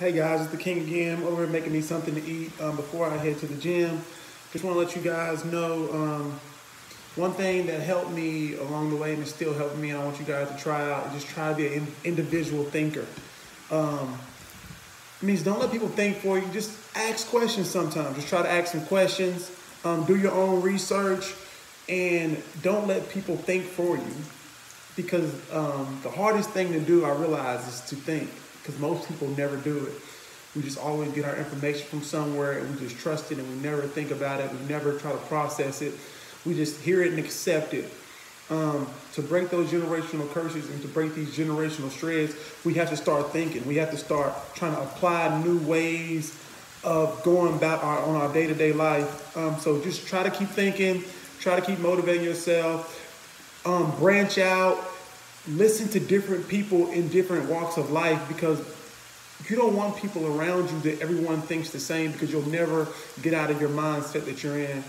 Hey guys, it's the King again. Over here making me something to eat um, before I head to the gym. Just want to let you guys know um, one thing that helped me along the way and is still helping me, and I want you guys to try out. Just try to be an individual thinker. Um, it means don't let people think for you. Just ask questions sometimes. Just try to ask some questions. Um, do your own research, and don't let people think for you. Because um, the hardest thing to do, I realize, is to think. Because most people never do it. We just always get our information from somewhere, and we just trust it, and we never think about it. We never try to process it. We just hear it and accept it. Um, to break those generational curses and to break these generational shreds, we have to start thinking. We have to start trying to apply new ways of going about our, on our day-to-day life. Um, so just try to keep thinking, try to keep motivating yourself, um, branch out, listen to different people in different walks of life because you don't want people around you that everyone thinks the same because you'll never get out of your mindset that you're in.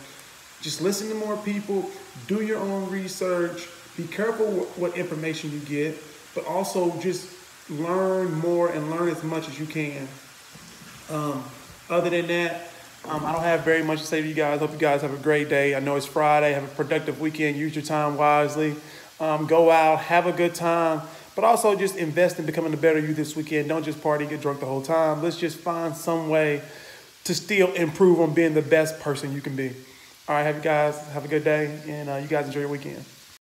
Just listen to more people, do your own research, be careful what information you get, but also just learn more and learn as much as you can. Um, other than that, um, I don't have very much to say to you guys. Hope you guys have a great day. I know it's Friday. Have a productive weekend. Use your time wisely. Um, go out, have a good time, but also just invest in becoming a better you this weekend. Don't just party, get drunk the whole time. Let's just find some way to still improve on being the best person you can be. All right, have you guys have a good day, and uh, you guys enjoy your weekend.